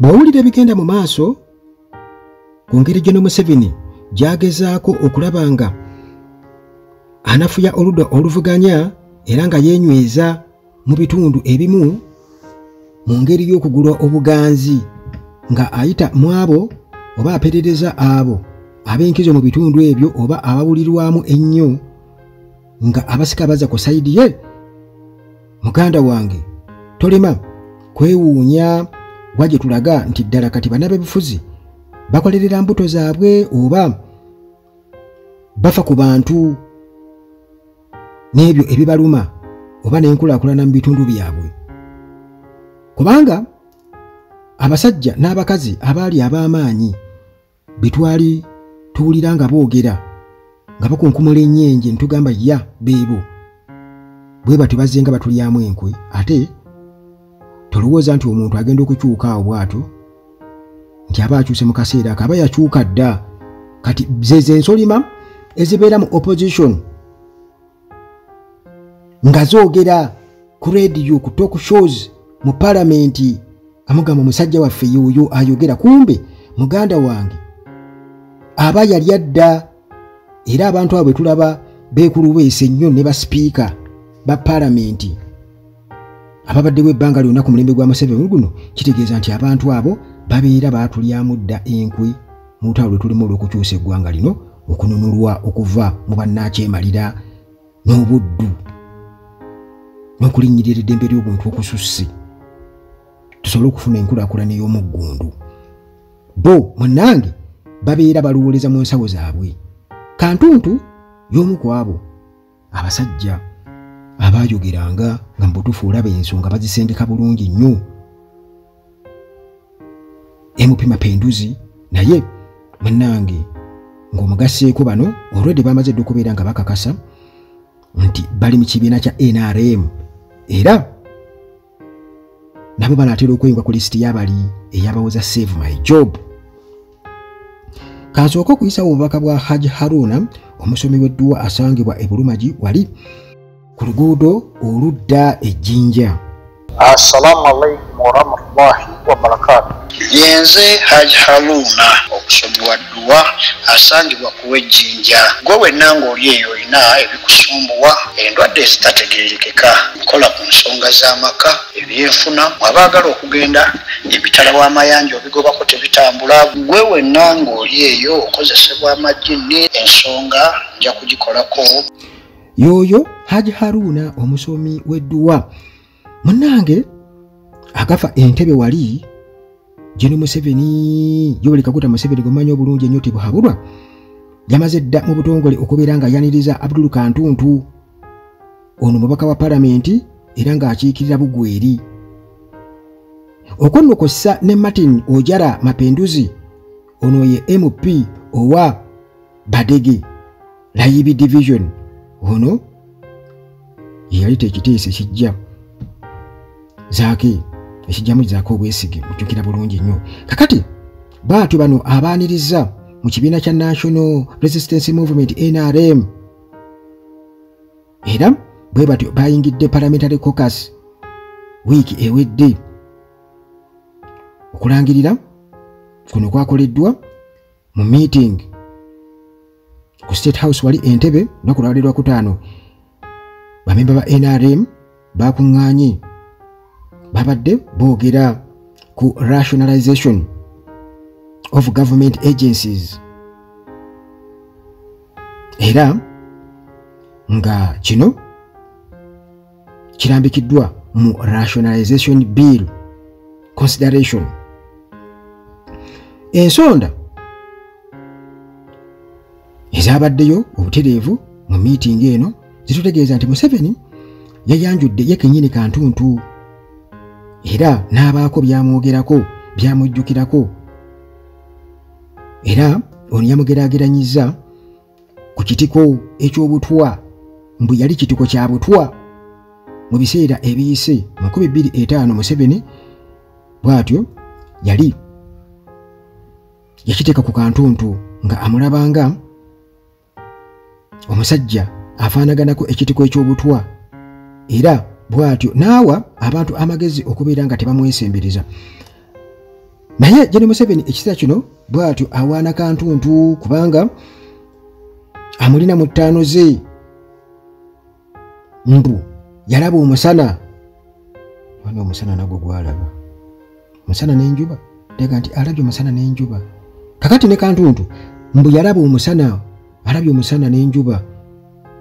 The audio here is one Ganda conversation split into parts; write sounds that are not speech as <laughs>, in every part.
bw'owulira ebigenda mu maaso? Ku ngeri gye nomuseveni gy'agezaako okulaba nga anafuya oludda oluvuganya era nga yeenyweza mu bitundu ebimu mu ngeri y'okugulwa obuganzi nga ayita mu abo oba aperereza abo ab'enkizo mu bitundu ebyo oba abawulirwamu ennyo nga abasika baza ku sayidi ye? Muganda wange tolema kwewuunya gwa gye tulaga nti ddala kati bannabebufuzi bakolerera mbuto zaabwe oba bafa ku bantu n'ebyo ebibaluma oba n'enkulaakulana mu bitundu byabwe. Kubanga abasajja n'abakazi abaali ab'amaanyi bitwali tuwulira nga boogera nga bakunkumula ennyenje nitugamba ya beebo. Bwe batyo bazze nga batulyamu enkwe ate tolowooza nti omuntu agenda okukyuka awo bw'atyo nti aba akyuse mu kaseera ako aba yakyuka dda. Kati zeze ensolima ezibeera mu opposition nga zoogera ku rediyo ku talk shows mu palamenti amugamba omusajja waffe yoyo ayogera kumbe muganda wange aba yali adda era abantu abo bwe tulaba beekulubeesa ennyo ne basipiika ba palamenti ababaddewo ebbanga lyonna ku mulembe gwa museveni guno kitegeeza nti abantu abo babeera baatulyamu dda enkwe mu lutalo lwe tulimu olw'okukyusa eggwanga lino okununulwa okuva mu bannakyemalira n'obuddu n'okulinnyirira eddembe ly'obuntu okususse. Tusobole okufuna enkulaakulana ey'omuggundu bo munnange babeera baluwoleza mu nsawo zaabwe. Kantuntu y'omu ku abo abasajja abaayogeranga nga mubutuufu olaba ensonga bazisendeka bulungi nnyo. Mp mapenduzi naye munnange ng'omugaseeko bano olwedde bamaze dde okubeera nga bakakasa nti bali mu kibiina kya nrm era nabo banaatera okweyinga ku lisiti y'abali eyabawoza save my job. Kansooka okuyisawo obubaka bwa haji haruna omusomi w'edduwa asangibwa e bulumagi wali ku luguudo oludda ejjinja. Assalamu alaikum warahmatullahi wabarakatu yenze haji haruna okusomi wa dduwa asangibwa kuwejjinja gwe wenna ng'oli eyo olina ebikusumbuwa endwadde ezitategerekeka nkola ku nsonga z'amaka ebyenfuna mwabaagala okugenda ebitala w'amayanja obigobako tebitambula. Gwe wenna ng'oli eyo okozesebwa amajjini ensonga nja kugikolako y'oyo haji haruna omusomi w'edduwa munnange agafa entebe wali jeni museveni yoweri kaguta museveni gwemanyi obulungi ennyo tibuhabulwa yamaze dda mu butongole okubeera nga yaniriza abdulu kantuntu ono mubaka wa palamenti era ng'akiikirira bugweri. Okwennokosa ne martin ojara mapenduzi ono ye mp owa badege layibi division ono yeyalita ekiteeso ekijja zaake ekijjamu zaako obwesige mujjukira bulungi nnyo. Kakati baatyo bano abaaniriza mu kibiina kya national resistance movement nrm era bwe batyo bayingidde parliamentary cocus wiiki ewedde. Okulangirira kuno kwakoleddwa mu meeting ku state house wali entebe lunaku lwali lwakutaano bamemba ba nrm bakuŋŋaanye babadde boogera ku rationalization of government agencies. Era nga kino kirambikiddwa mu rationalization bill consideration. Ensonda ezabaddeyo obutereevu mu miitingi eno zitutegeeza nti museveni yayanjudde ye kennyini kantuntu. Era n'abaako byamwogerako byamujjukirako. Era ono yamugeraageranyiza ku kitiko eky'obutwa mbu yali kitiko kya butwa. Mu biseera ebiyise mu 25 museveni bw'atyo yali yakiteeka ku kantuntu nga amulabanga omusajja afaanaganako ekitiko eky'obutwa? Era bw'atyo naawa abantu amagezi okubeera nga tebamwesembereza naye jene museveni ekiseera kino bw'atyo awaana kantuntu kubanga amulina mu ttaano ze. Mbu yalaba omusana. Wana omusana nagwo gwalaba. Omusana n'enjuba? Tega nti alabye omusana n'enjuba. Kakati ne kantuntu mbu yalaba omusana alabye omusana n'enjuba.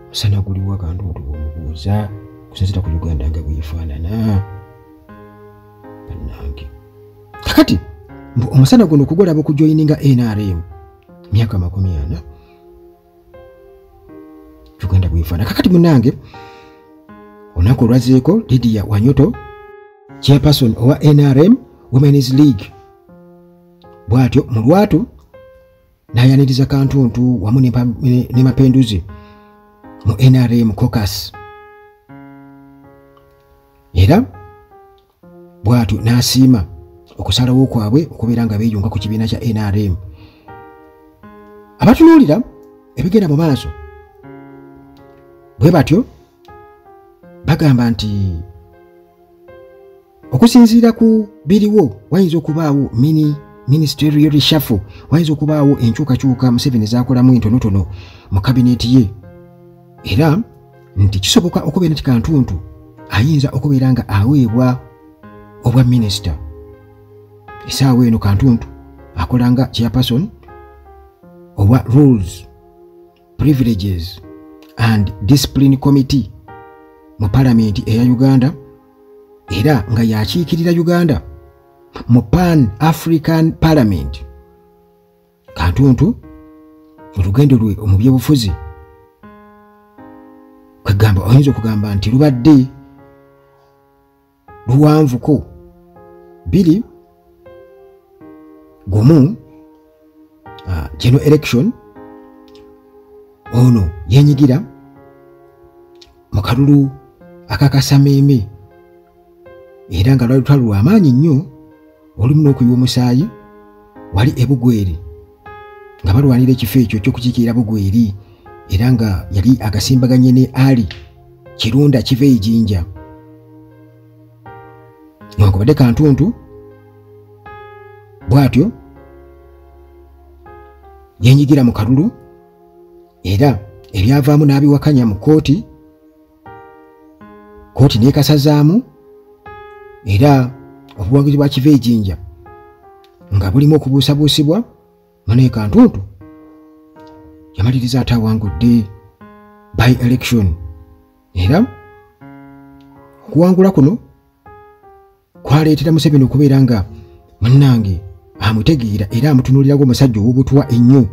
Omusana guliwa kantuntu bwomubuuza kusinzira ku uganda nga bwefaanana bannange. Kakati omusana guno kugulaba okujoyininga nrm myaka makumi ana uganda bwefaanana kakati munange olunaku olwazeeko lidia wanyoto chairperson owa nrm womens league. Bw'atyo mu n'ayaniriza kantuntu wamu ne mapenduzi mu nrm cocas era bw'atyo n'asiima okusalawo kwabwe okubeera nga beeyunga ku kibiina kya nrm abatunuulira ebigenda mu maaso bwe batyo bagamba nti okusinziira ku biriwo wayinza okubaawo mini ministerial reshuffle wayinza okubaawo enkyukakyuka museveni zakolamu entonotono mu kabineeti ye? Era nti kisoboka okubeera nti kantuntu ayinza okubeera nga aweebwa obwa minisita. Esaawa eno kantuntu akola nga chairperson obwa rules privileges and discipline committee mu palamenti eya uganda era nga yakiikirira uganda mu pan african parliament. Kantuntu olugendo lwe mu byobufuzi kwegamba oyinza okugamba nti lubadde luwanvuko biri gumu geno election ono yenyigira mu kalulu akakasameeme era nga lwali lutalo lwamaanyi nnyo olumu n'okuyiwa omusaayi wali ebugweri nga balwanira ekifo ekyo ekyokukiikirira bugweri era nga yali agasimbaganye ne ali kirunda kiva ejinja newankubadde kantuntu bw'atyo yenyigira mu kalulu era ebyavaamu n'abiwakanya mu kooti kooti neekasazaamu era obuwagizi bwa kiva ejinja nga bulimu okubuusabuusibwa naye kantuntu yamaliriza ate awangudde by election. Era okuwangula kuno kwaleetera museveni okubeera nga munnange amutegeera era amutunuulirako omusajja ow'obutwa ennyo.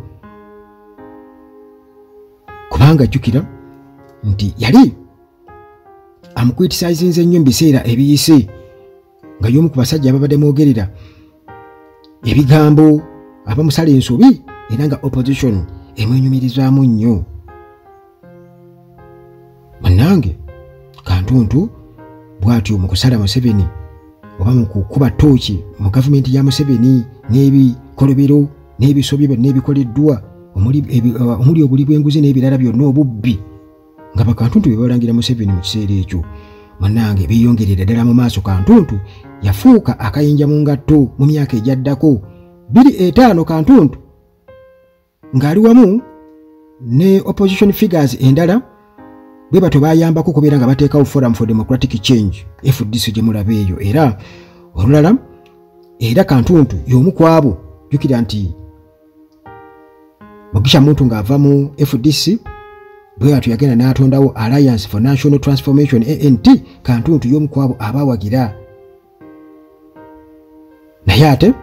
Kubanga jjukira nti yali amukwitisazinze nnyo mu biseera ebiyise nga y'omu ku basajja ababadde mwogerera. Ebigambo abamusala ensobi era nga opposition emwenyumirizaamu nnyo. Bannange kantuntu bw'atyo mu kusala museveni oba mu kukuba tooki mu gavumenti ya museveni n'ebikolobero n'ebisobyo byonna ebikoleddwa omuli obuli bw'enguzi n'ebirala byonna obubbi nga bakantuntu bye balangira museveni mu kiseera ekyo munange beeyongerera ddala mu maaso kantuntu yafuuka akayinja mu ngatto mu myaka egyaddako. Biri etaano kantuntu ng'ali wamu ne opposition figures endala bwe bato bayambako okubeera nga bateekawo forum for democratic change fdc gye mulaba eyo. Era olulala era kantuntu y'omu ku abo jjukira nti mugisha muntu ng'ava mu fdc bwe atyo yagenda n'atondawo alliance for national transformation ant kantuntu y'omu ku abo abaawagira naye ate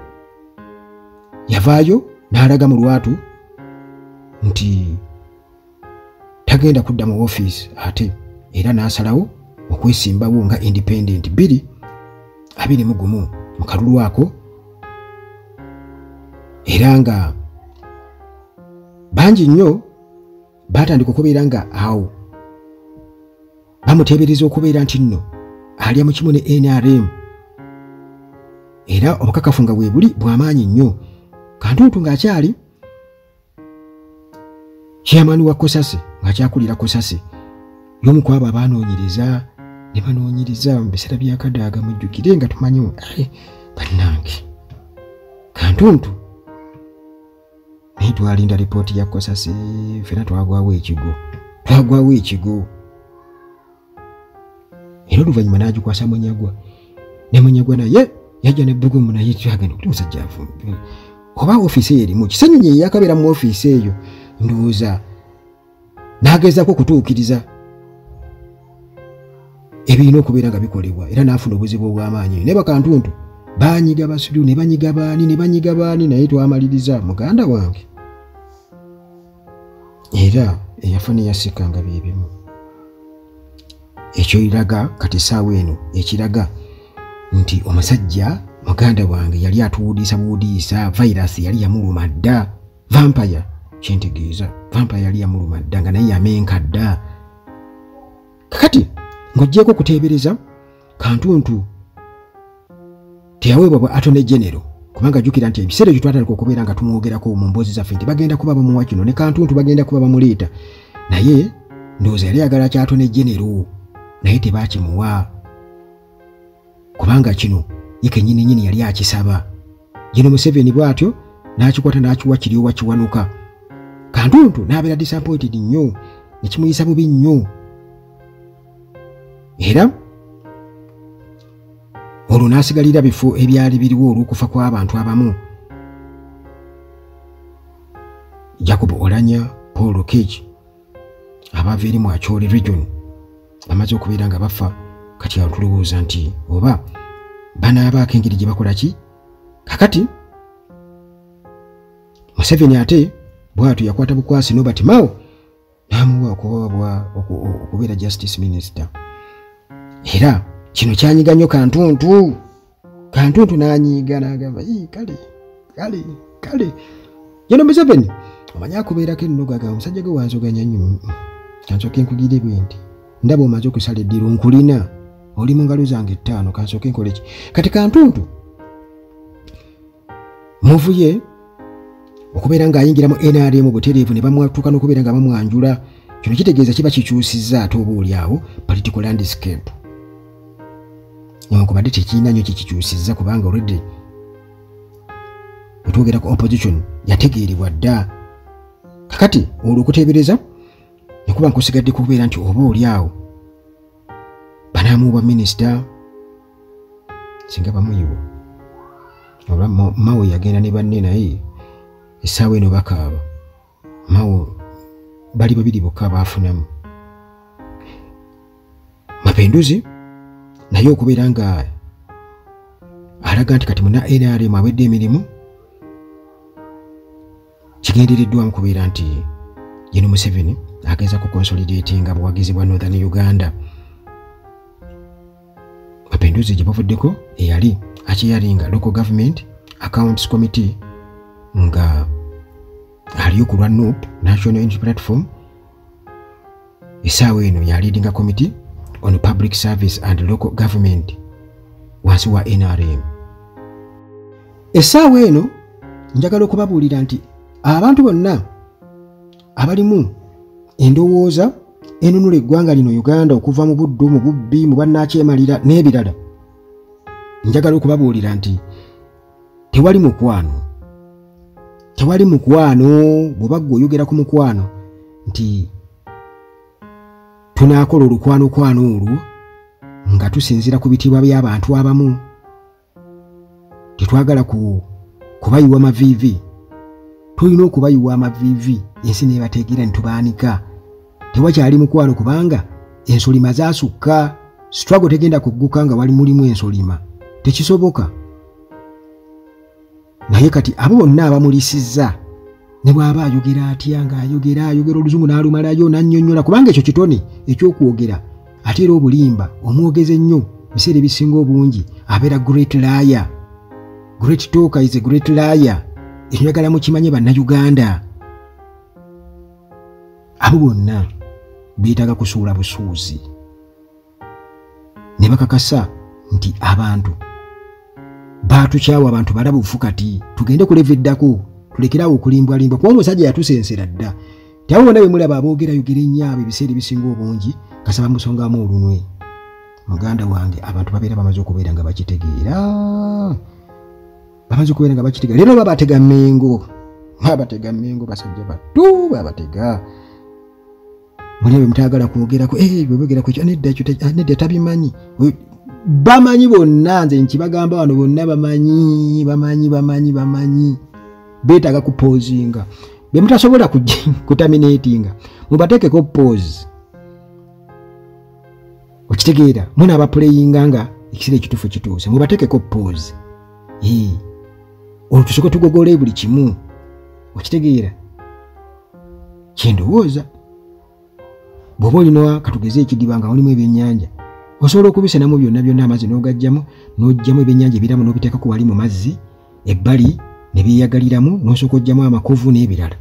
yavaayo n'alaga mu lwatu nti tagenda kudda mu woofiisi ate era n'asalawo okwesimbawo nga independent biri abiri mu gumu mu kalulu ako. Era nga bangi nnyo baatandika okubeera nga awo. Bamuteebereza okubeera nti nno alya mu kimu ne nrm era obukakafu nga bwe buli bw'amaanyi nnyo kantuntu ng'akyali kyamaani wa kosase ng'akyakulira kosase. Y'omu ku abo abaanoonyereza ne banoonyereza mu biseera byakadaaga mujjukire nga tumanyi bannange. Kantuntu naye twalinda lipooti ya kosasi fena twagwawo ekigo twagwawo ekigo era oluvannyuma n'agikwasa munyagwa ne munyagwa naye yajja nebbugumu naye twagenda kuti musajja avumbi oba ofiisi eyo erimu kisenyonyi eyakabeera mu ofiisi eyo ndowooza n'agezaako okutuukiriza ebirina okubeera nga bikolebwa era n'afuna obuzibu obw'amaanyi ne bakantuntu banyiga basudu ne banyiga baani ne banyiga baani naye twamaliriza. Muganda wange era eyafa neyasikanga byebimu ekyo iraga kati saawa eno ekiraga nti omusajja muganda wange yali atuwudiisa buwudiisa vairasi yali yamuluma dda vampaya kyentegeeza vampaya yali yamuluma dda nga naye yamenka dda. Kakati ng'oggyeko okuteebereza kantuntu teyaweebwa bwa atone genero kubanga jjukira nti ebiseera ekyo twatandika okubeera nga tumwogerako mu mboozi zaffe nti bagenda kuba bamuwa kino ne kantuntu bagenda kuba bamuleeta naye ndowooza yali yagala kyatone genero naye tebaakimuwa kubanga kino ye kennyini nyini yali akisaba. Gino museveni bw'atyo n'akikwata n'akiwa kiryowa kiwanuka. Kantuntu n'abeera disappointed nnyo ne kimuyisa bubi nnyo. Era olwo n'asigalira bifo ebyali biriwo olw'okufa kw'abantu abamu. Jacob olanya paul cage abava eri mu akyole region bamaze okubeera nga bafa kati awo tulowooza nti oba banaabaako engeri gye bakola ki? Kakati museveni ate bwatyo yakwata bukwasi nobert mao n'amuwa okubeera justice minister. Era kino kyanyiga nnyo kantuntu. Kantuntu n'anyiiga n'agamba kale kale kale. Yeno museveni omanyi akubeerako ennoga ga omusajja gwe wanzoganya nnyo? Kansooke nkugire bwe nti ndaba omaze okusala eddiiro nkulina oli mu ngalo zange ettaano kansooke nkole ki? Kati kantuntu muvuye okubeera ng'ayingira mu nrm butereevu ne bamwatuuka n'okubeera nga bamwanjula kino kitegeeza kiba kikyusizza ate oba oli awo political landscape newankubadde tekirina nnyo kikikyusizza kubanga olredde wetwogera ku opposition yategeerebwa dda. Kakati olwo okuteebereza nekuba nkusigadde kubeera nti oba oli awo banaamuwa minisita singa bamuyiwa oba mawo yagenda ne banne naye essaawa eno bakaaba. Mawo bali babiri bokka baafunamu. Mapenduzi naye okubeera nga alaga nti kati muna nrm awedde emirimu kigendereddwamu kubeera nti gino museveni ageza ku consolidatinga buwagizi bwa northern uganda. Mapenduzi gye bavuddeko eyali akyeyalinga local government accounts committee nga aliyo ku lwa nop national unity platform. Essaawa eno ya leadinga committee on public service and local government wansi wa nrm essaawa eno njagala okubabuulira nti abantu bonna abalimu endowooza enunula eggwanga lino uganda okuva mu buddu mu bubbi mu bannakyemalira n'ebirala. Njagala okubabuulira nti tewali mukwano tewali mukwano bweba gwe oyogera ku mukwano nti tunaakola olukwanokwana olwo nga tusinzira ku bitiibwa by'abantu abamu. Tetwagala kubayiwa maviivi tulina okubayiwa amaviivi ensi nebategeera nitubaanika tewakyali mukwano kubanga ensolima zaasukka. Sitwago tegenda kugguka nga wali mulimu ensolima. Tekisoboka. Naye kati abo bonna abamulisizza ne bw'aba ayogera atya ng'ayogera ayogera oluzungu n'alumalayo n'annyonnyola kubanga ekyo kitone ekyokwogera. Ate era obulimba omwogeze ennyo biseera ebisinga obungi. Abeera great laya great talker is a great laya enjagala mukimanye bannayuganda. Abo bonna beetaaga kusuula busuuzi. Ne bakakasa nti abantu batukyawa abantu balabufu kati tugende kuleva eddako tulekerawo okulimbwalimbwa kuba omusajja yatusensera dda. Tiabo bonna bemulaba aboogera yogera ennyaabo ebiseera ebisinga obungi kasaba musongamu olunwe. Muganda wange abantu babeera bamaze okubeera nga bakitegeera. Bamaze okubeera nga bakitega leero babatega mengo babatega mengo basajja batu babatega muli bwe mutayagala kwogerako bwebogerako ekyo nedda ekyo nedda tabimanyi? Bamanyi bonna nze nkibagamba wano bonna bamanyi bamanyi bamanyi bamanyi beetaaga kupoozinga bye mutasobola kutaminatinga <laughs> mubateekeko pose okitegeera muna abapuleyinga nga ekiseera ekituufu kituuse mubateekeko pose olwo tusoke tugogole buli kimu. Okitegeera. Kyendowooza. Bw'oba olina katugeze ekidiba nga mulimu ebyennyanja osobola okubisenamu byonna byonna amazzi n'ogajjamu n'ojjamu ebyennyanja ebiramu n'obiteekako wali mu mazzi ebbali ne byeyagaliramu n'osooka ojjamu amakovu n'ebirala.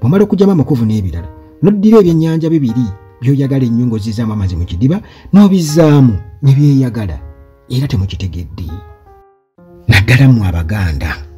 Bw'omala okugjamu amakovu n'ebirala noddira ebyennyanja bibiri by'oyagala ennyo ng'ozzizaamu amazzi mu kidiba n'obizzaamu ne byeyagala era temukitegedde. Naddala mmwe abaganda